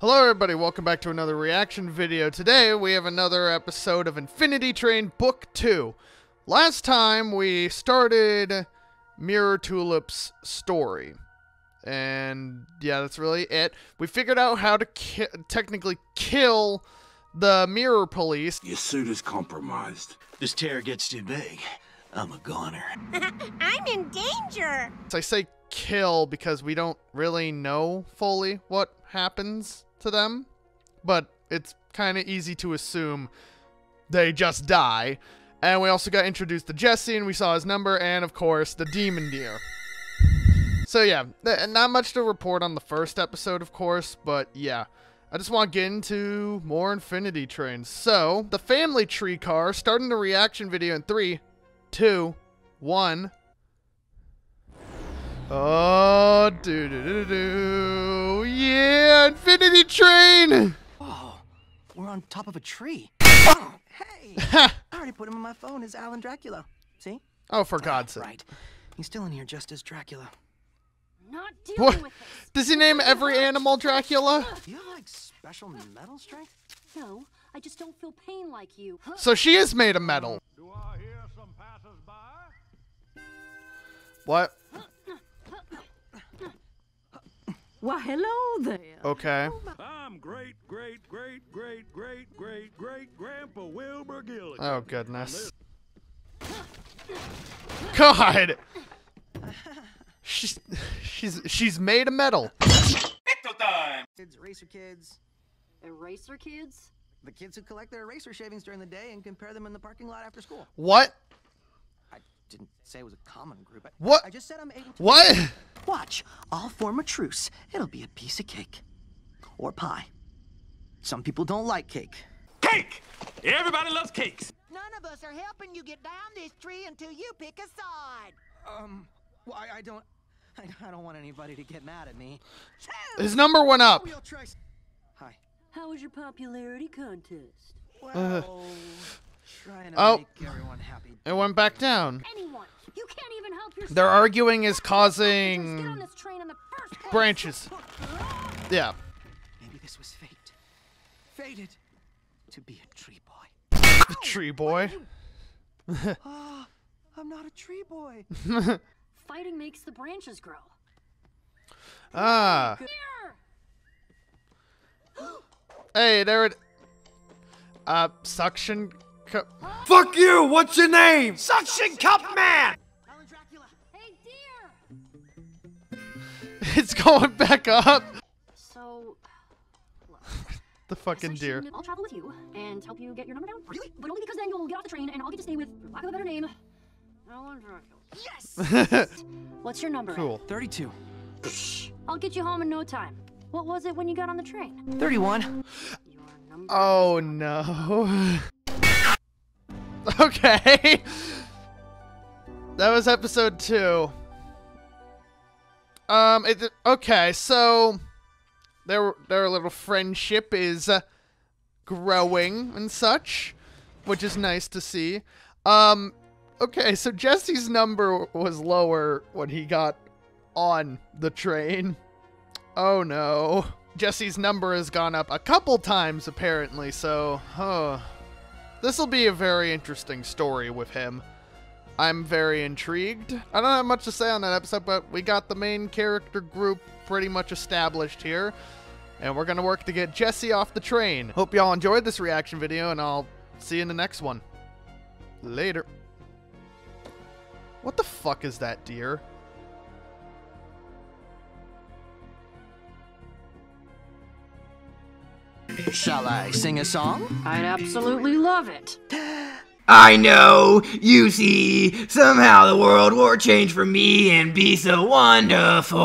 Hello everybody, welcome back to another reaction video. Today we have another episode of Infinity Train Book 2. Last time we started Mirror Tulip's story. And yeah, that's really it. We figured out how to ki technically kill the Mirror Police. Your suit is compromised. This tear gets too big. I'm a goner. I'm in danger. I say kill because we don't really know fully what happens to them, but it's kind of easy to assume they just die. And we also got introduced to Jesse, and we saw his number, and of course, the demon deer. So yeah, not much to report on the first episode, of course, but yeah. I just want to get into more Infinity Trains. So, the family tree car, starting the reaction video in three, two, one. Oh, do do do do. Yeah, Infinity Train. Whoa, we're on top of a tree. Oh, hey, I already put him on my phone as Alan Dracula. See? Oh, for God's sake. Right. He's still in here just as Dracula. Not dealing What? with this. Does he name every animal Dracula? Do you have like special metal strength? No, I just don't feel pain like you. So she is made of metal. Do I hear some passers-by? What? Well, hello there. Okay. Oh, I'm great, great, great, great, great, great, great Grandpa Wilbur Gilligan. Oh, goodness. God! She's, she's, she's made of metal. Kids, racer kids, Eraser kids? the kids who collect their eraser shavings during the day and compare them in the parking lot after school. What? I didn't say it was a common group. I, What? I just said I'm able to. What? Watch, I'll form a truce. It'll be a piece of cake. Or pie. Some people don't like cake. Cake! Everybody loves cakes. None of us are helping you get down this tree until you pick a side. Um, well, I, I don't. I, I don't want anybody to get mad at me. His number went up. We'll try. s- Hi. How was your popularity contest? Well, trying to Oh. make everyone happy. It went back down. Anyone. You can't even help yourself. Their arguing is Just get on causing this train in the first place. branches. Yeah. Maybe this was fate. Fated to be a tree boy. The tree boy. Ah, I'm not a tree boy. Fighting makes the branches grow. Ah. Hey, there it. Uh, suction cup. Fuck you! What's your name? Suction Cup Man! It's going back up. So, The fucking deer. I'll travel with you and help you get your number down. Really? But only because then you'll get off the train and I'll get to stay with, for lack of a better name, Alan Dracula. Yes. What's your number? cool. 32. I'll get you home in no time. What was it when you got on the train? 31. Oh no. okay. That was episode two. Um. It, okay. So their their little friendship is uh, growing and such, which is nice to see. Um. Okay. So Jesse's number was lower when he got on the train. Oh no. Jesse's number has gone up a couple times apparently, so huh. This will be a very interesting story with him. I'm very intrigued. I don't have much to say on that episode, but we got the main character group pretty much established here. And we're gonna work to get Jesse off the train. Hope y'all enjoyed this reaction video, and I'll see you in the next one. Later. What the fuck is that, deer? Shall I sing a song? I'd absolutely love it. I know, you see, somehow the world will change for me and be so wonderful.